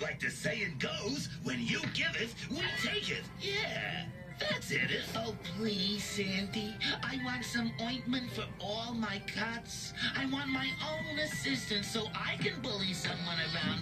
Like the saying goes, when you give it, we take it. Yeah, that's it. Oh, please, Sandy. I want some ointment for all my cuts. I want my own assistant so I can bully someone around